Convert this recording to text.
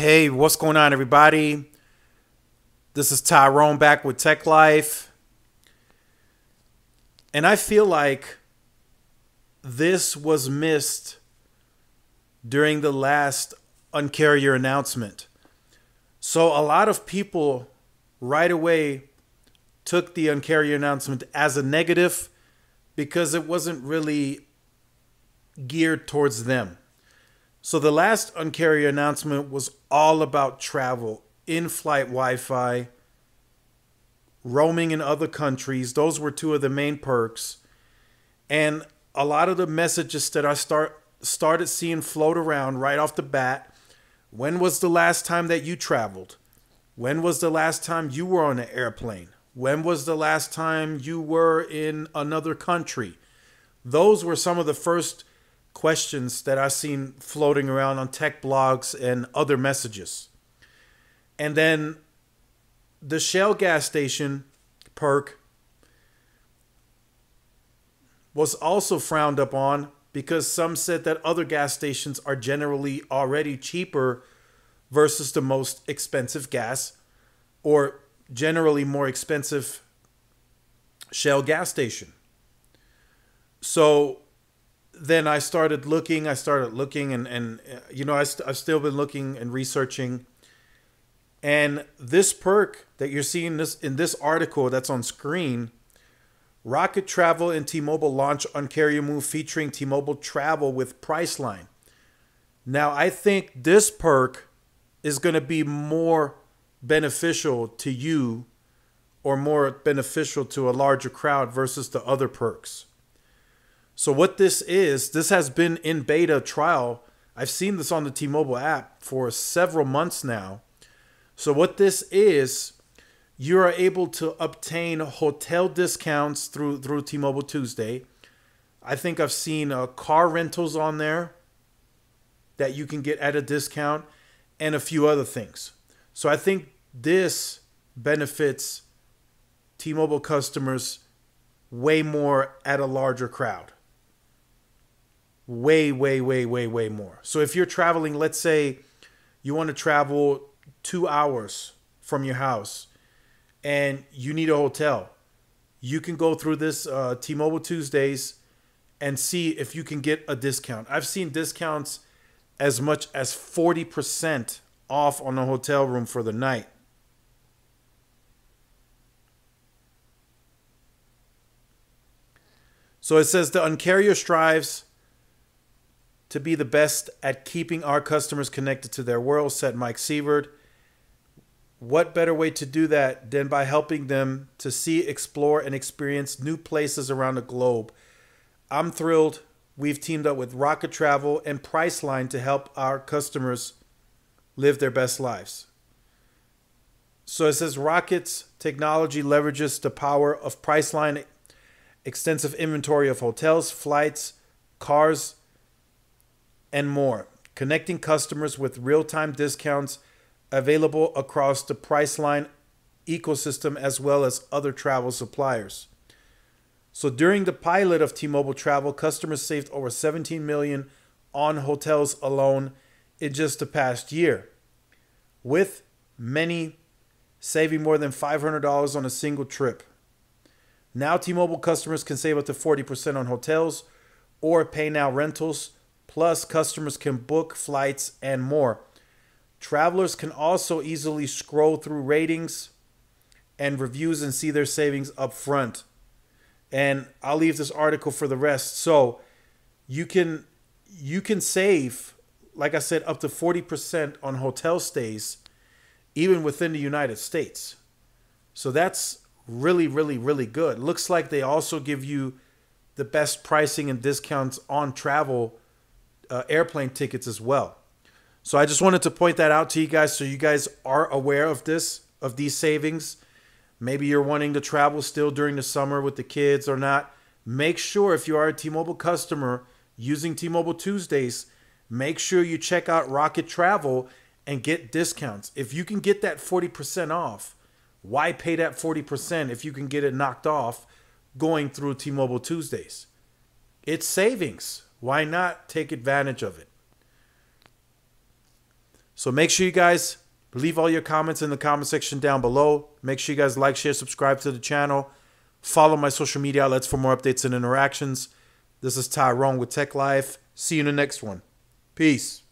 Hey, what's going on, everybody? This is Tyrone back with Tech Life. And I feel like this was missed during the last Uncarrier announcement. So a lot of people right away took the Uncarrier announcement as a negative because it wasn't really geared towards them. So the last Uncarrier announcement was all about travel, in-flight Wi-Fi, roaming in other countries. Those were two of the main perks. And a lot of the messages that I start started seeing float around right off the bat. When was the last time that you traveled? When was the last time you were on an airplane? When was the last time you were in another country? Those were some of the first questions that I've seen floating around on tech blogs and other messages. And then the Shell gas station perk was also frowned upon because some said that other gas stations are generally already cheaper versus the most expensive gas or generally more expensive Shell gas station. So then I started looking, I started looking and, and uh, you know, I st- I've still been looking and researching. And this perk that you're seeing this in this article that's on screen Rocket Travel and T-Mobile launch Uncarrier Move featuring T-Mobile Travel with Priceline. Now, I think this perk is going to be more beneficial to you or more beneficial to a larger crowd versus the other perks. So what this is, this has been in beta trial. I've seen this on the T-Mobile app for several months now. So what this is, you are able to obtain hotel discounts through through T-Mobile Tuesday. I think I've seen uh, car rentals on there that you can get at a discount and a few other things. So I think this benefits T-Mobile customers way more at a larger crowd. Way, way, way, way, way more. So if you're traveling, let's say you want to travel two hours from your house and you need a hotel, you can go through this uh, T-Mobile Tuesdays and see if you can get a discount. I've seen discounts as much as 40% off on a hotel room for the night. So it says the Uncarrier strives to be the best at keeping our customers connected to their world, said Mike Sievert what better way to do that than by helping them to see, explore, and experience new places around the globe? I'm thrilled we've teamed up with Rocket Travel and Priceline to help our customers live their best lives. So it says Rocket's technology leverages the power of Priceline extensive inventory of hotels, flights, cars, and more, connecting customers with real-time discounts available across the Priceline ecosystem as well as other travel suppliers. So during the pilot of T-Mobile Travel, customers saved over 17 million on hotels alone in just the past year, with many saving more than $500 on a single trip. Now T-Mobile customers can save up to 40% on hotels or pay now rentals, plus customers can book flights and more. Travelers can also easily scroll through ratings and reviews and see their savings up front. And I'll leave this article for the rest. So you can you can save, like I said, up to 40% on hotel stays, even within the United States. So that's really, really, really good. Looks like they also give you the best pricing and discounts on travel uh, airplane tickets as well. So I just wanted to point that out to you guys so you guys are aware of this, of these savings. Maybe you're wanting to travel still during the summer with the kids or not. Make sure if you are a T-Mobile customer using T-Mobile Tuesdays, make sure you check out Rocket Travel and get discounts. If you can get that 40% off, why pay that 40% if you can get it knocked off going through T-Mobile Tuesdays? It's savings. Why not take advantage of it? So make sure you guys leave all your comments in the comment section down below. Make sure you guys like, share, subscribe to the channel. Follow my social media outlets for more updates and interactions. This is Tyrone with Tech Life. See you in the next one. Peace.